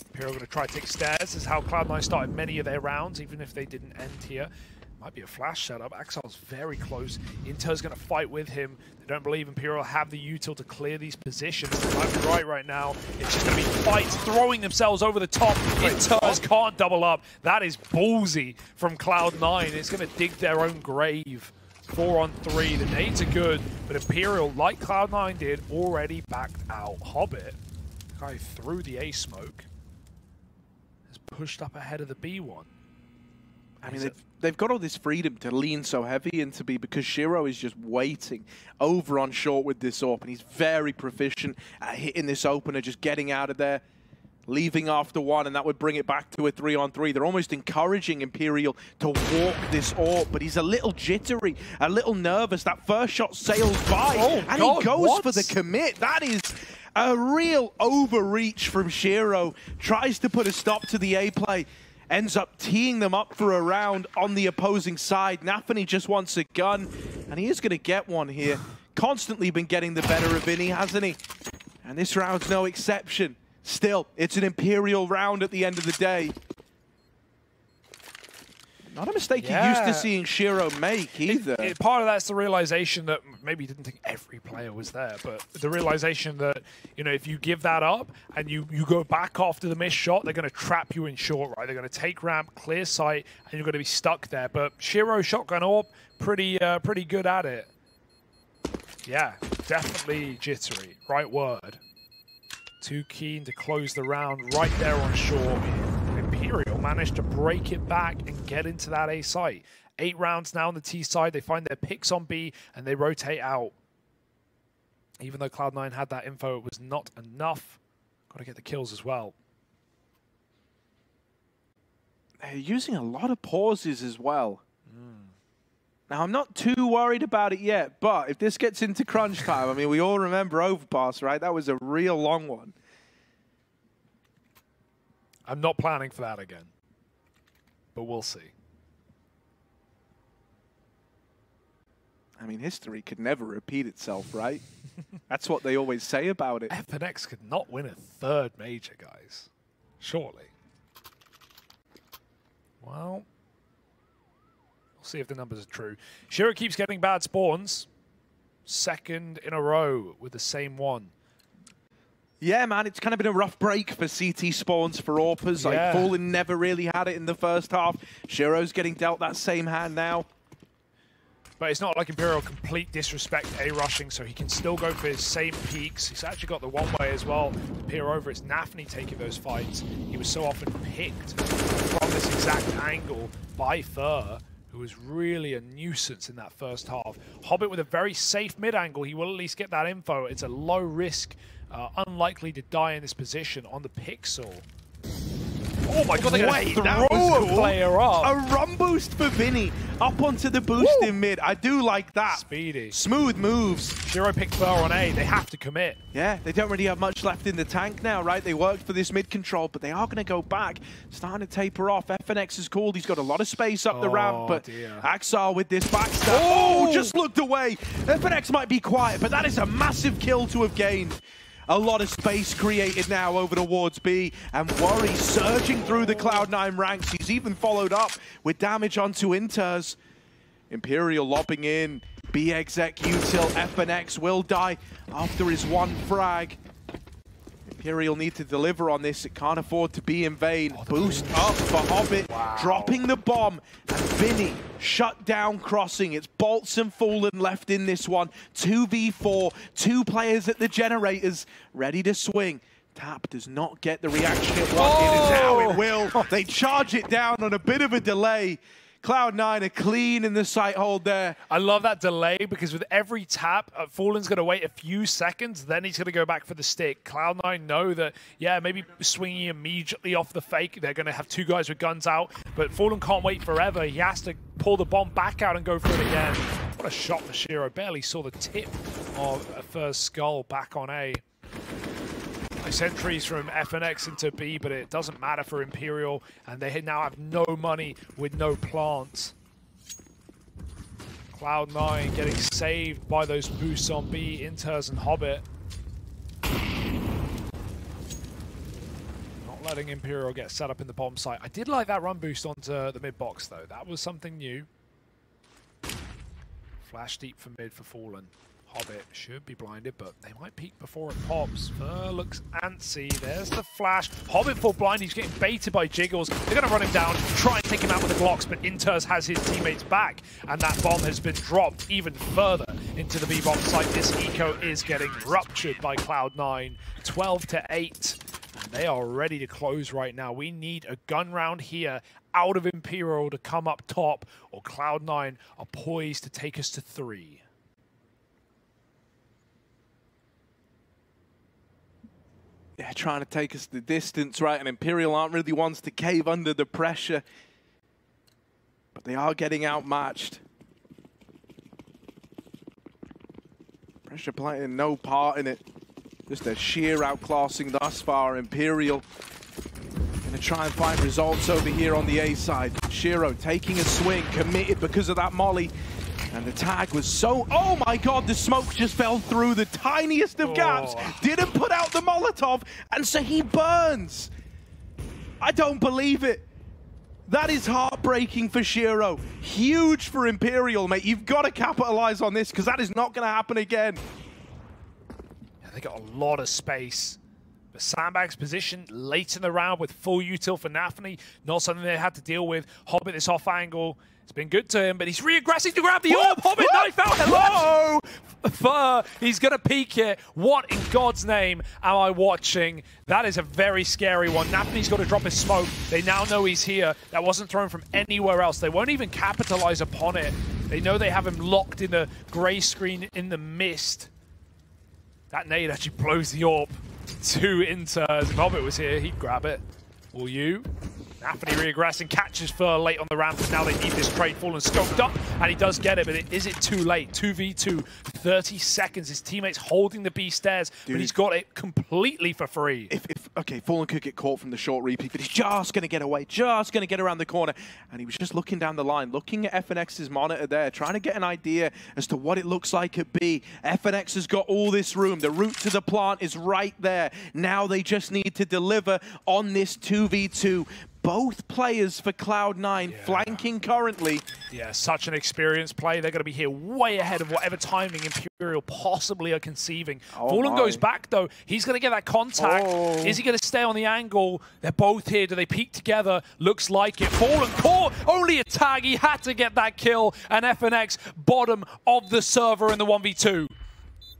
Speaker 1: Imperial going to try to take stairs. This is how Cloud9 started many of their rounds, even if they didn't end here. Might be a flash setup. Axile's very close. Inter's going to fight with him. They don't believe Imperial have the util to clear these positions. Be right right now. It's just going to be fights throwing themselves over the top. Inters can't double up. That is ballsy from Cloud9. It's going to dig their own grave. Four on three. The nades are good, but Imperial, like Cloud9 did, already backed out. Hobbit, guy through the A smoke, has pushed up ahead of the B one.
Speaker 2: I mean, they've, they've got all this freedom to lean so heavy into B because Shiro is just waiting over on short with this AWP, and he's very proficient at hitting this opener, just getting out of there, leaving after one, and that would bring it back to a three on three. They're almost encouraging Imperial to walk this AWP, but he's a little jittery, a little nervous. That first shot sails by,
Speaker 1: Oh,
Speaker 2: and
Speaker 1: God,
Speaker 2: he goes
Speaker 1: what?
Speaker 2: for the commit. That is a real overreach from Shiro. Tries to put a stop to the A play. Ends up teeing them up for a round on the opposing side. Nafany just wants a gun, and he is going to get one here. Constantly been getting the better of Vinny, hasn't he? And this round's no exception. Still, it's an Imperial round at the end of the day. Not a mistake you're used to seeing Shiro make either.
Speaker 1: It- part of that's the realization that maybe didn't think every player was there, but the realization that you know if you give that up and you you go back after the missed shot, they're going to trap you in short, right? They're going to take ramp, clear sight, and you're going to be stuck there. But Shiro shotgun orb, pretty uh, pretty good at it. Yeah, definitely jittery. Right word. Too keen to close the round right there on shore. Imperial managed to break it back and get into that A site. Eight rounds now on the T side. They find their picks on B and they rotate out. Even though Cloud9 had that info, it was not enough. Got to get the kills as well.
Speaker 2: They're using a lot of pauses as well. Hmm. Now, I'm not too worried about it yet, but if this gets into crunch time, I mean, we all remember Overpass, right? That was a real long one.
Speaker 1: I'm not planning for that again, but we'll see.
Speaker 2: I mean, history could never repeat itself, right? That's what they always say about it.
Speaker 1: FNX could not win a third major, guys. Surely. Well, we'll see if the numbers are true. Shiro keeps getting bad spawns. Second in a row with the same one.
Speaker 2: Yeah, man, it's kind of been a rough break for CT spawns for AWPers. Like,
Speaker 1: Yeah.
Speaker 2: Fallen never really had it in the first half. Shiro's getting dealt that same hand now.
Speaker 1: But it's not like Imperial complete disrespect A rushing, so he can still go for his same peaks. He's actually got the one way as well to peer over. It's Nafany taking those fights. He was so often picked from this exact angle by Fer, who was really a nuisance in that first half. Hobbit with a very safe mid angle. He will at least get that info. It's a low risk, uh, unlikely to die in this position on the pixel. Oh my god, they're
Speaker 2: Wait,
Speaker 1: to
Speaker 2: that
Speaker 1: throw
Speaker 2: was
Speaker 1: a
Speaker 2: cool.
Speaker 1: player up.
Speaker 2: A run boost for Vinny. Up onto the boost
Speaker 1: Woo.
Speaker 2: in mid. I do like that.
Speaker 1: Speedy.
Speaker 2: Smooth moves.
Speaker 1: Shiro picked Fer on A. They have to commit.
Speaker 2: Yeah, they don't really have much left in the tank now, right? They worked for this mid control, but they are going to go back. Starting to taper off. FNX is called. He's got a lot of space up the
Speaker 1: Oh,
Speaker 2: ramp, but
Speaker 1: dear.
Speaker 2: Axile with this backstab.
Speaker 1: Oh!
Speaker 2: Oh, just looked away. FNX might be quiet, but that is a massive kill to have gained. A lot of space created now over towards B, and Worry surging through the Cloud9 ranks. He's even followed up with damage onto Inters. Imperial lopping in. B exec util FNX will die after his one frag. Imperial need to deliver on this. It can't afford to be in vain. Oh, boost up for Hobbit, dropping the bomb. Vinny shut down crossing. It's Boltz and Fallen left in this one. 2v4, two players at the generators, ready to swing. Tap does not get the reaction it wanted, and now it oh! will. They charge it down on a bit of a delay. Cloud9 are clean in the sight hold there.
Speaker 1: I love that delay because with every tap, uh, Fallen's going to wait a few seconds, then he's going to go back for the stick. Cloud9 know that, yeah, maybe swinging immediately off the fake, they're going to have two guys with guns out, but Fallen can't wait forever. He has to pull the bomb back out and go for it again. What a shot for Shiro. Barely saw the tip of a first skull back on A. Nice entries from FNX into B, but it doesn't matter for Imperial, and they now have no money with no plant. Cloud9 getting saved by those boosts on B, Inters and Hobbit. Not letting Imperial get set up in the bomb site. I did like that run boost onto the mid box though. That was something new. Flash deep for mid for Fallen. Hobbit should be blinded, but they might peek before it pops. Fer looks antsy. There's the flash. Hobbit full blind. He's getting baited by Jiggles. They're going to run him down, try and take him out with the Glocks, but Inters has his teammates back, and that bomb has been dropped even further into the B-bomb site. This eco is getting ruptured by Cloud9. 12 to 8. And they are ready to close right now. We need a gun round here out of Imperial to come up top, or Cloud9 are poised to take us to three.
Speaker 2: Yeah, trying to take us the distance, right? And Imperial aren't really ones to cave under the pressure. But they are getting outmatched. Pressure playing no part in it. Just a sheer outclassing thus far. Imperial going to try and find results over here on the A side. Shiro taking a swing, committed because of that molly. And the tag was so... Oh my god, the smoke just fell through the tiniest of gaps. Oh. Didn't put out the Molotov, and so he burns. I don't believe it. That is heartbreaking for Shiro. Huge for Imperial, mate. You've got to capitalize on this because that is not going to happen again.
Speaker 1: Yeah, they got a lot of space. The Sandbag's position late in the round with full util for Nafany. Not something they had to deal with. Hobbit this off angle. It's been good to him, but he's re-aggressive to grab the orb. Hobbit knife out. Hello! Fer, he's going to peek it. What in God's name am I watching? That is a very scary one. Nafany's got to drop his smoke. They now know he's here. That wasn't thrown from anywhere else. They won't even capitalize upon it. They know they have him locked in the grey screen in the mist. That nade actually blows the orb Two Inter. If Hobbit was here, he'd grab it. Will you? Nafany regressing, catches Fer late on the ramp, now they need this trade fallen scoped up, and he does get it, but it, is it too late? 2v2, 30 seconds, his teammate's holding the B stairs, Dude. but he's got it completely for free.
Speaker 2: If, if Okay, Fallen could get caught from the short repeat, but he's just going to get away, just going to get around the corner, and he was just looking down the line, looking at FNX's monitor there, trying to get an idea as to what it looks like at B. FNX has got all this room, the route to the plant is right there. Now they just need to deliver on this 2v2 both players for Cloud9 yeah. flanking currently.
Speaker 1: Yeah, such an experienced play. They're going to be here way ahead of whatever timing Imperial possibly are conceiving. Oh goes back, though. He's going to get that contact. Oh. Is he going to stay on the angle? They're both here. Do they peek together? Looks like it. Fallen caught. Only a tag. He had to get that kill. And FNX bottom of the server in the 1v2.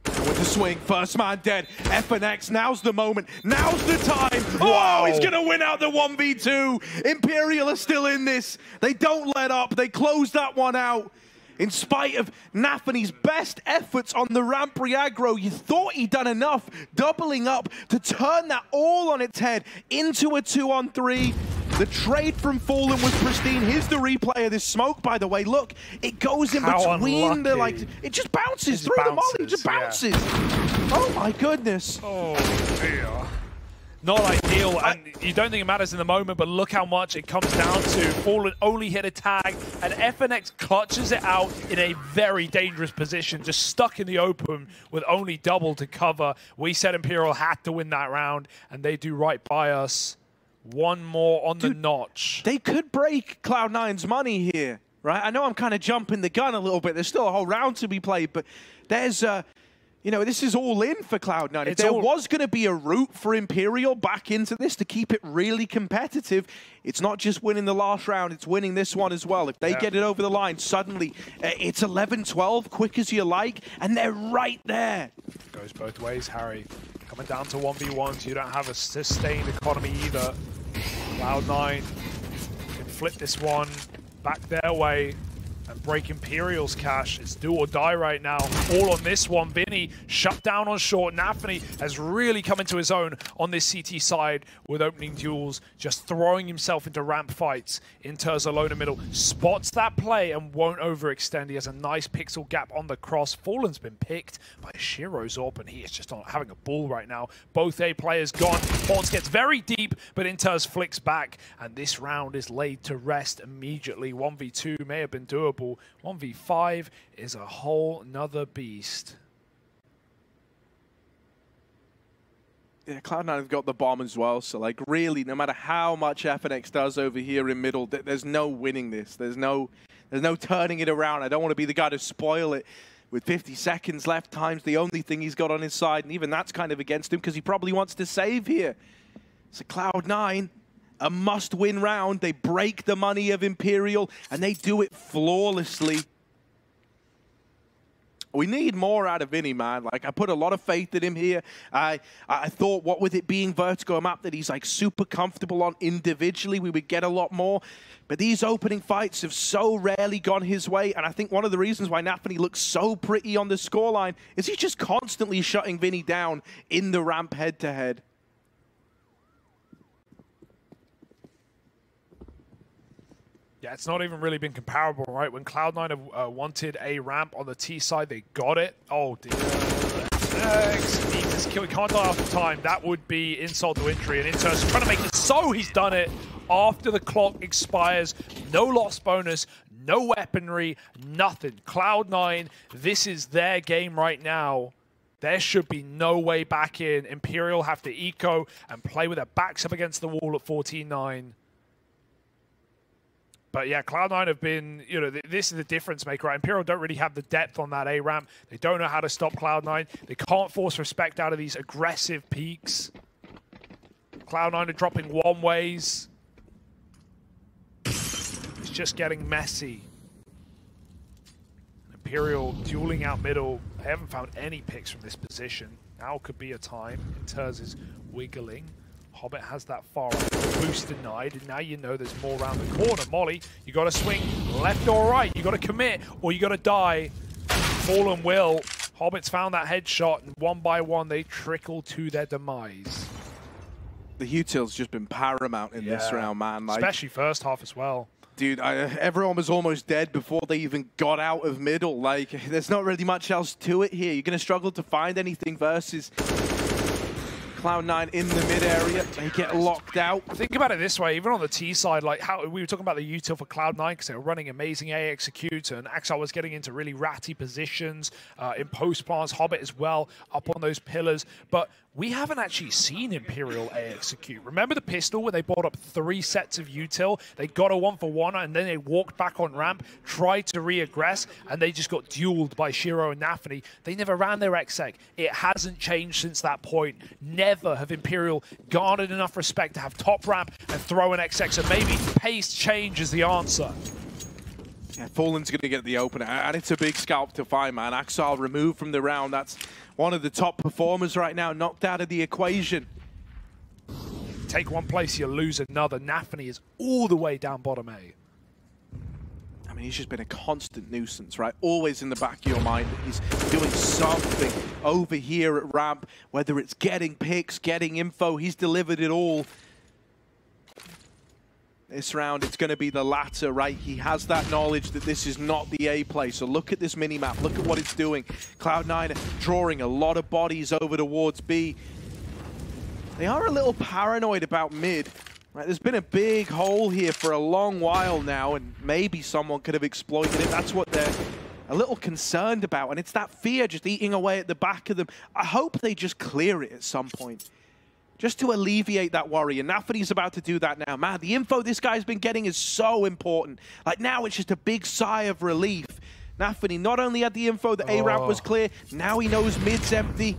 Speaker 2: With the swing, first man dead. FNX, now's the moment. Now's the time. Wow. Oh, he's going to win out the 1v2. Imperial are still in this. They don't let up. They close that one out. In spite of Nafany's best efforts on the ramp Riagro, you thought he'd done enough, doubling up to turn that all on its head into a two-on-three. The trade from Fallen was pristine. Here's the replay of this smoke, by the way. Look, it goes in
Speaker 1: How
Speaker 2: between
Speaker 1: unlucky.
Speaker 2: the, like, it just bounces it through bounces, the molly. It just bounces. Yeah. Oh, my goodness.
Speaker 1: Oh, dear. Not ideal, and you don't think it matters in the moment, but look how much it comes down to. Fallen only hit a tag, and FNX clutches it out in a very dangerous position, just stuck in the open with only double to cover. We said Imperial had to win that round, and they do right by us. One more on Dude, the notch.
Speaker 2: They could break Cloud9's money here, right? I know I'm kind of jumping the gun a little bit. There's still a whole round to be played, but there's, uh, you know, this is all in for Cloud9. If there was going to be a route for Imperial back into this to keep it really competitive, it's not just winning the last round, it's winning this one as well. If they yeah. get it over the line, suddenly uh, it's 11-12, quick as you like, and they're right there.
Speaker 1: Goes both ways, Harry. Coming down to 1v1s, you don't have a sustained economy either. Cloud9 can flip this one back their way and break Imperial's cash. It's do or die right now. All on this one. Vinny shut down on short. Nafany has really come into his own on this CT side with opening duels, just throwing himself into ramp fights. Inter's alone in middle. Spots that play and won't overextend. He has a nice pixel gap on the cross. Fallen's been picked by Shiro's AWP, and he is just not having a ball right now. Both A players gone. Horns gets very deep, but Inter's flicks back, and this round is laid to rest immediately. 1v2 may have been doable 1v5 is a whole nother beast.
Speaker 2: Yeah, Cloud9 have got the bomb as well, so like really, no matter how much FNX does over here in middle, th there's no winning this. There's no, there's no turning it around. I don't want to be the guy to spoil it. With 50 seconds left, time's the only thing he's got on his side, and even that's kind of against him because he probably wants to save here. So Cloud9, a must-win round. They break the money of Imperial, and they do it flawlessly. We need more out of Vinny, man. Like, I put a lot of faith in him here. I I thought, what with it being Vertigo map that he's, like, super comfortable on individually, we would get a lot more. But these opening fights have so rarely gone his way, and I think one of the reasons why Nafany looks so pretty on the scoreline is he's just constantly shutting Vinny down in the ramp head-to-head. -head.
Speaker 1: Yeah, it's not even really been comparable, right? When Cloud9 have, uh, wanted a ramp on the T side, they got it. Oh, dear. Next, needs his kill. He can't die after time. That would be insult to injury. And Inter's trying to make it so he's done it after the clock expires. No loss bonus, no weaponry, nothing. Cloud9, this is their game right now. There should be no way back in. Imperial have to eco and play with their backs up against the wall at 14-9. But yeah, Cloud9 have been, you know, th this is the difference maker. Right? Imperial don't really have the depth on that A ramp. They don't know how to stop Cloud9. They can't force respect out of these aggressive peaks. Cloud9 are dropping one ways. It's just getting messy. Imperial dueling out middle. They haven't found any picks from this position. Now could be a time. Inters is wiggling. Hobbit has that far boost denied, and now you know there's more around the corner. Molly, you got to swing left or right. You got to commit, or you got to die. Fallen will. Hobbit's found that headshot, and one by one they trickle to their demise.
Speaker 2: The util's just been paramount in yeah. this round, man.
Speaker 1: Like, Especially first half as well
Speaker 2: dude, I, everyone was almost dead before they even got out of middle. Like, there's not really much else to it here. You're going to struggle to find anything versus Cloud9 in the mid area. They get locked out.
Speaker 1: Think about it this way, even on the T side, like how we were talking about the util for Cloud9 because they were running amazing A execute and Axile was getting into really ratty positions uh, in post plants, Hobbit as well, up on those pillars. But we haven't actually seen Imperial A execute. Remember the pistol where they bought up three sets of util? They got a one for one and then they walked back on ramp, tried to re-aggress, and they just got dueled by Shiro and Nafany. They never ran their exec. It hasn't changed since that point. Never have Imperial garnered enough respect to have top ramp and throw an exec. So maybe pace change is the answer.
Speaker 2: Yeah, Fallen's going to get the opener, and it's a big scalp to find, man. Axile removed from the round. That's one of the top performers right now, knocked out of the equation.
Speaker 1: Take one place, you lose another. Nafany is all the way down bottom A.
Speaker 2: Mean, he's just been a constant nuisance, right? Always in the back of your mind that he's doing something over here at ramp, whether it's getting picks, getting info, he's delivered it all. This round, it's going to be the latter, right? He has that knowledge that this is not the A play. So look at this mini-map. Look at what it's doing. Cloud9 drawing a lot of bodies over towards B. They are a little paranoid about mid. Right, there's been a big hole here for a long while now, and maybe someone could have exploited it. That's what they're a little concerned about, and it's that fear just eating away at the back of them. I hope they just clear it at some point just to alleviate that worry. And Nafany's about to do that now. Man, the info this guy's been getting is so important. Like now it's just a big sigh of relief. Nafany not only had the info that A ramp was oh. clear, now he knows mid's empty.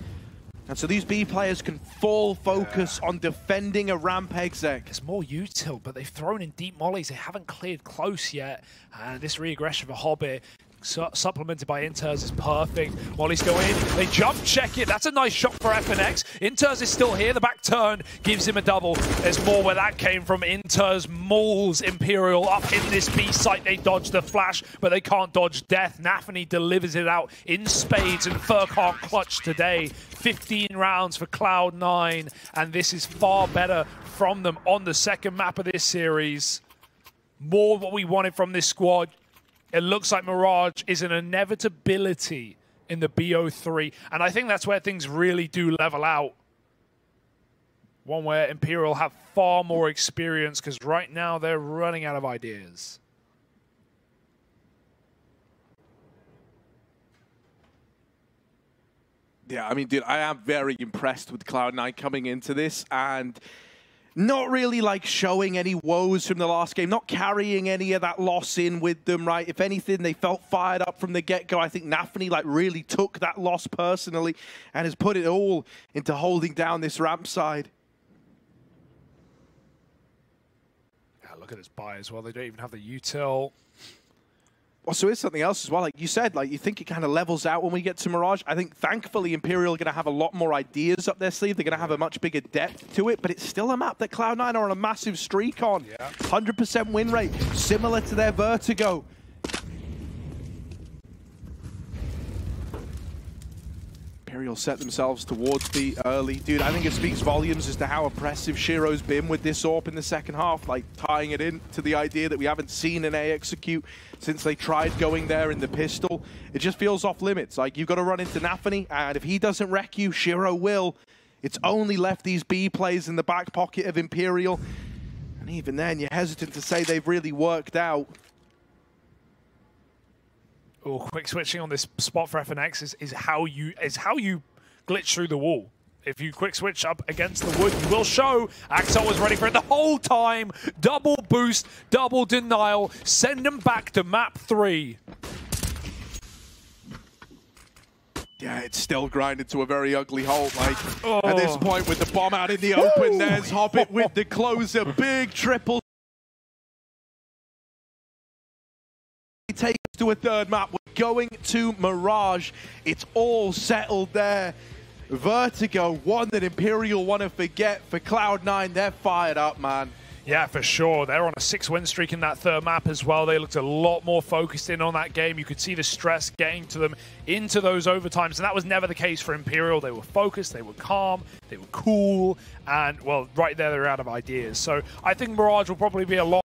Speaker 2: And so these B players can full focus yeah. on defending a ramp exec.
Speaker 1: It's more util, but they've thrown in deep mollies. They haven't cleared close yet. And this re-aggression for Hobbit su supplemented by Inters is perfect. Molly's go in, they jump check it. That's a nice shot for FNX. Inters is still here. The back turn gives him a double. There's more where that came from. Inters mauls Imperial up in this B site. They dodge the flash, but they can't dodge death. Nafany delivers it out in spades, and Furkan clutch today. 15 rounds for Cloud9, and this is far better from them on the second map of this series. More what we wanted from this squad. It looks like Mirage is an inevitability in the BO3. And I think that's where things really do level out. One where Imperial have far more experience because right now they're running out of ideas.
Speaker 2: Yeah, I mean, dude, I am very impressed with Cloud9 coming into this and not really like showing any woes from the last game, not carrying any of that loss in with them, right? If anything, they felt fired up from the get-go. I think Nafany like really took that loss personally and has put it all into holding down this ramp side.
Speaker 1: Yeah, look at this buy as well. They don't even have the util
Speaker 2: also is something else as well. Like you said, like you think it kind of levels out when we get to Mirage. I think thankfully Imperial are going to have a lot more ideas up their sleeve. They're going to have a much bigger depth to it, but it's still a map that Cloud9 are on a massive streak on. 100% win rate, similar to their Vertigo. Imperial set themselves towards the early. Dude, I think it speaks volumes as to how oppressive Shiro's been with this AWP in the second half, like tying it in to the idea that we haven't seen an A execute since they tried going there in the pistol. It just feels off limits. Like, you've got to run into Nafany, and if he doesn't wreck you, Shiro will. It's only left these B plays in the back pocket of Imperial. And even then, you're hesitant to say they've really worked out.
Speaker 1: Oh, quick switching on this spot for FNX is, is how you is how you glitch through the wall. If you quick switch up against the wood, you will show. Axile was ready for it the whole time. Double boost, double denial. Send them back to map three.
Speaker 2: Yeah, it's still grinded to a very ugly halt. Like oh. at this oh. point, with the bomb out in the open, there's Hobbit with the closer, big triple to a third map. We're going to Mirage. It's all settled there. Vertigo, one that Imperial want to forget for Cloud9. They're fired up, man.
Speaker 1: Yeah, for sure. They're on a six-win streak in that third map as well. They looked a lot more focused in on that game. You could see the stress getting to them into those overtimes, and that was never the case for Imperial. They were focused, they were calm, they were cool, and, well, right there, they're out of ideas. So I think Mirage will probably be a lot